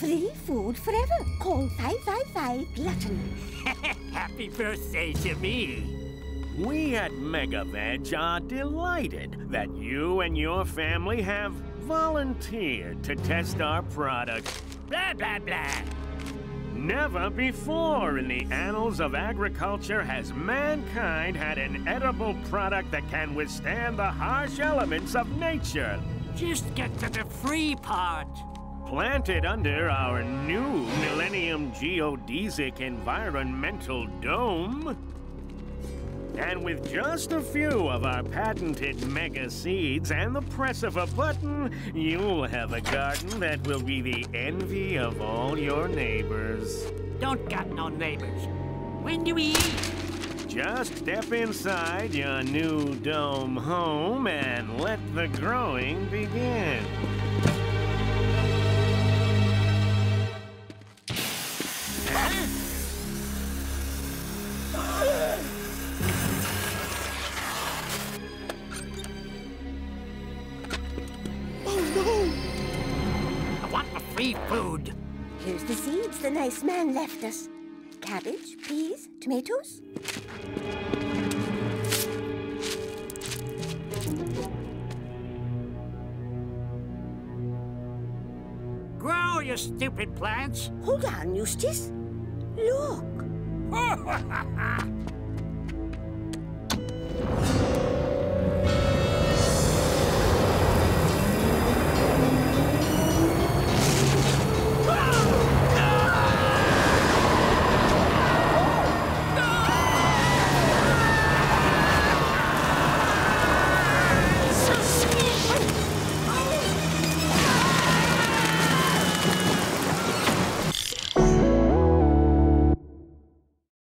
food forever. Call 555 Gluttony. Happy birthday to me. We at MegaVeg are delighted that you and your family have volunteered to test our product. Blah, blah, blah. Never before in the annals of agriculture has mankind had an edible product that can withstand the harsh elements of nature. Just get to the free part. Planted under our new Millennium Geodesic Environmental Dome. And with just a few of our patented mega seeds and the press of a button, you'll have a garden that will be the envy of all your neighbors. Don't got no neighbors. When do we eat? Just step inside your new dome home and let the growing begin. Want the free food. Here's the seeds the nice man left us. Cabbage, peas, tomatoes. Grow, you stupid plants. Hold on, Eustace. Look.